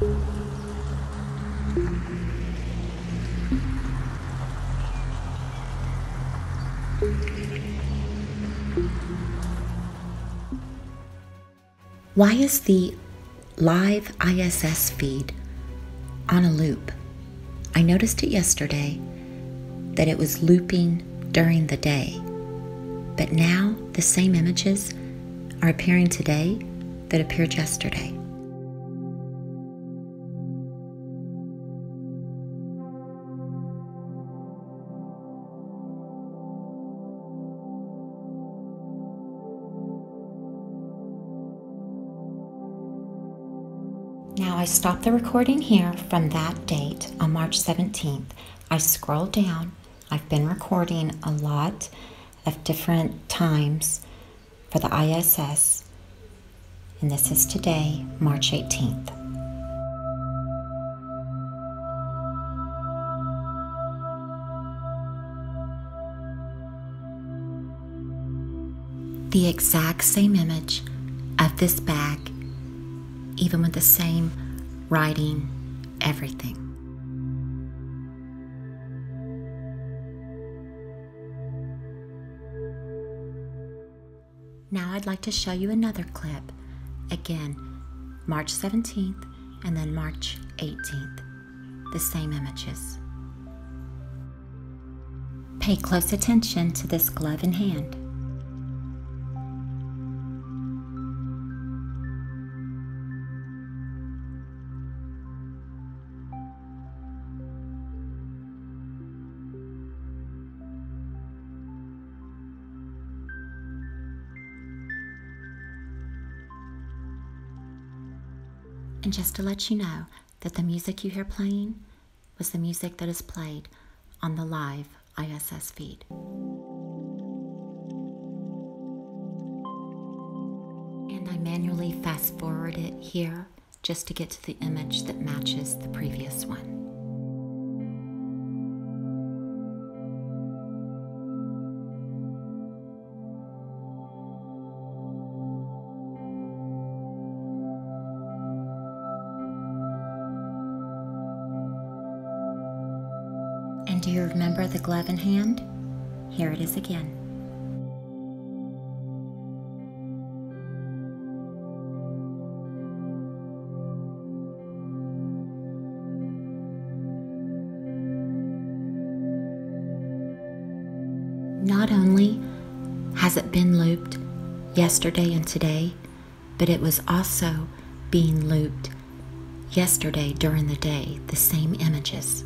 Why is the live ISS feed on a loop? I noticed it yesterday that it was looping during the day, but now the same images are appearing today that appeared yesterday. Now I stop the recording here from that date on March 17th. I scroll down. I've been recording a lot of different times for the ISS, and this is today, March 18th. The exact same image of this bag even with the same writing, everything. Now I'd like to show you another clip. Again, March 17th and then March 18th. The same images. Pay close attention to this glove in hand. And just to let you know that the music you hear playing was the music that is played on the live ISS feed. And I manually fast forward it here just to get to the image that matches the previous one. And do you remember the glove in hand? Here it is again. Not only has it been looped yesterday and today, but it was also being looped yesterday during the day, the same images.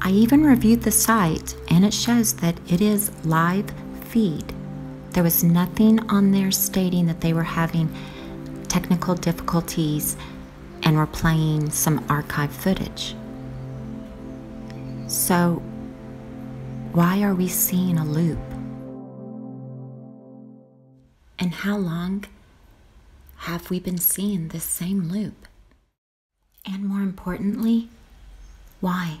I even reviewed the site and it shows that it is live feed. There was nothing on there stating that they were having technical difficulties and were playing some archive footage. So, why are we seeing a loop? And how long have we been seeing this same loop? And more importantly, why?